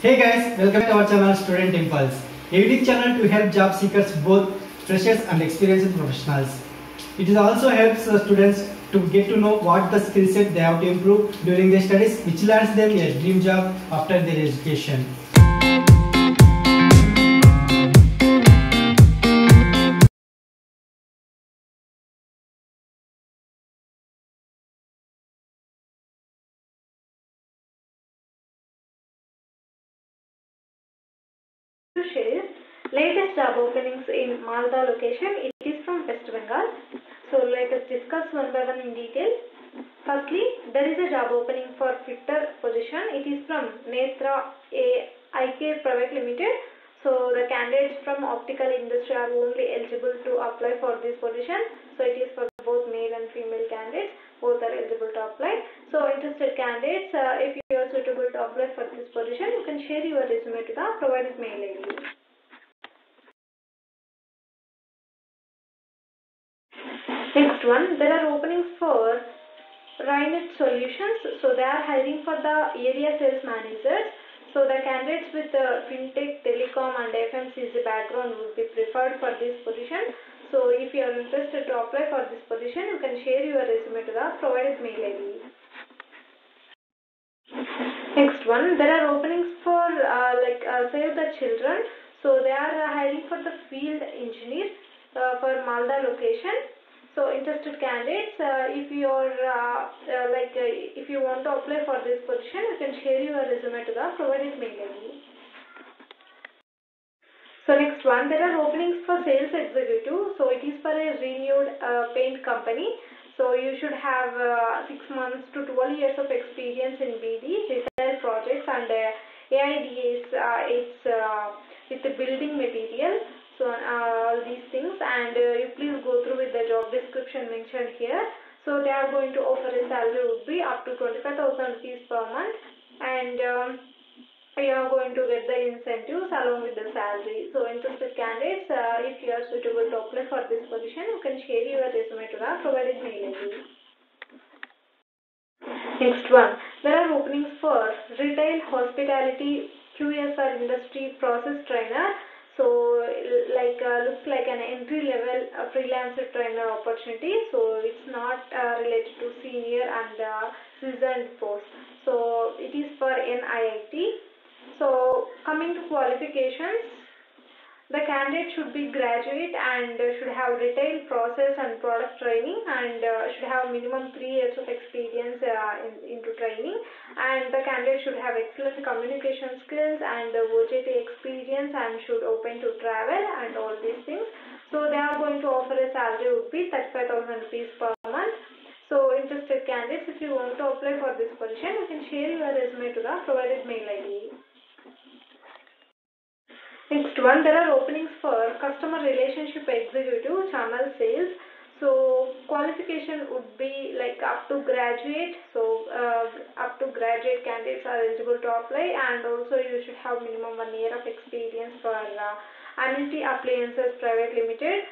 Hey guys, welcome to our channel Student Impulse, a unique channel to help job seekers both freshers and experienced professionals. It also helps students to get to know what the skill set they have to improve during their studies, which lands them a dream job after their education. To share latest job openings in Malda location. It is from West Bengal. So let us discuss one by one in detail. Firstly, there is a job opening for fitter position. It is from Netra A IK Private Limited. So the candidates from optical industry are only eligible to apply for this position. So it is for both male and female candidates. Both are eligible to apply. So interested candidates, uh, if you suitable to apply for this position, you can share your resume to the provided mail ID. Next one, there are openings for Rhinet Solutions. So they are hiring for the area sales managers. So the candidates with the fintech, telecom and FMCG background would be preferred for this position. So if you are interested to apply for this position, you can share your resume to the provided mail ID. Next one, there are openings for uh, like uh, Save the Children. So they are uh, hiring for the field engineer uh, for Malda location. So interested candidates, uh, if you are uh, like if you want to apply for this position, you can share your resume to the provided mail. So next one, there are openings for sales executive. So it is for a renewed paint company. So you should have uh, 6 months to 12 years of experience in BD, and uh, AIDAs, uh, it's uh, with the building material. So all these things and you please go through with the job description mentioned here. So they are going to offer a salary would be up to 25,000 rupees per month and um, you are going to get the incentives along with the salary. So interested candidates, uh, if you are suitable to apply for this position, you can share your resume to the provided mail ID. Next one, there are openings for retail hospitality QSR industry process trainer. So like uh, looks like an entry level uh, freelancer trainer opportunity. So it's not uh, related to senior and uh, seasoned post. So it is for NIIT. So coming to qualifications, the candidate should be graduate and should have retail process and product training and uh, should have minimum three years of experience uh, in, into training and the candidate should have excellent communication skills and OJT experience and should open to travel and all these things. So they are going to offer a salary would be 35,000 rupees per month. So interested candidates, if you want to apply for this position, you can share your resume to the provided mail ID. Next one, there are openings for customer relationship executive, channel sales. So qualification would be like up to graduate. So uh, up to graduate candidates are eligible to apply, and also you should have minimum one year of experience for uh, Amity Appliances Private Limited,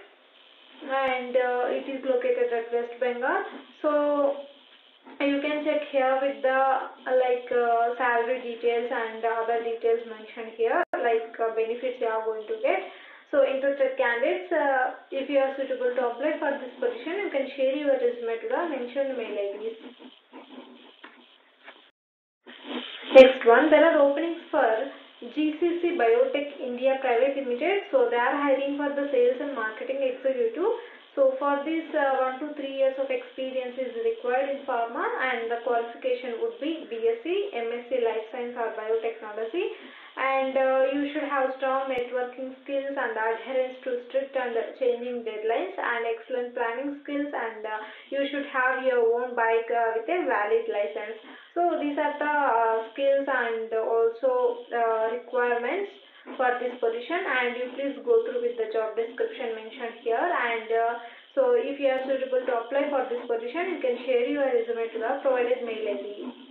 and uh, it is located at West Bengal. So you can check here with the like uh, salary details and other details mentioned here like uh, benefits you are going to get. So interested candidates uh, if you are suitable to apply for this position you can share your resume to the mentioned mail IDs next one there are openings for GCC Biotech India Private Limited. So they are hiring for the sales and marketing executive. So for this uh, 1 to 3 years of experience is required in pharma and the qualification would be BSc, MSc Life Science or Biotechnology and uh, you should have strong networking skills and adherence to strict and changing deadlines and excellent planning skills and uh, you should have your own bike uh, with a valid license. So these are the uh, skills and also uh, requirements for this position and you please go through with the job description mentioned here and uh, so if you are suitable to apply for this position you can share your resume to the provided mail ID.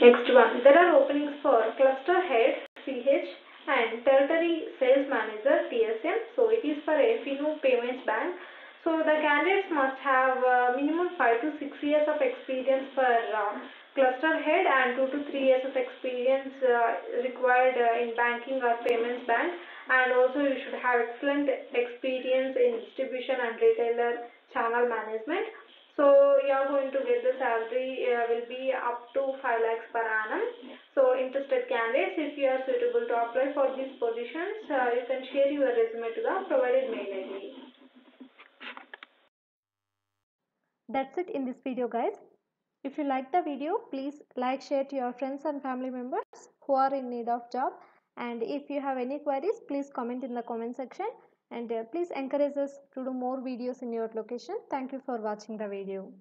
Next one, there are openings for cluster head CH and territory sales manager TSM. So it is for a Fino Payments Bank. So the candidates must have uh, minimum 5 to 6 years of experience for uh, cluster head and 2 to 3 years of experience uh, required uh, in banking or payments bank and also you should have excellent experience in distribution and retailer channel management so you are going to get the salary uh, will be up to 5 lakhs per annum so interested candidates if you are suitable to apply for these positions uh, you can share your resume to the provided mail id That's it in this video guys. If you like the video, please like, share to your friends and family members who are in need of job. And if you have any queries, please comment in the comment section. And uh, please encourage us to do more videos in your location. Thank you for watching the video.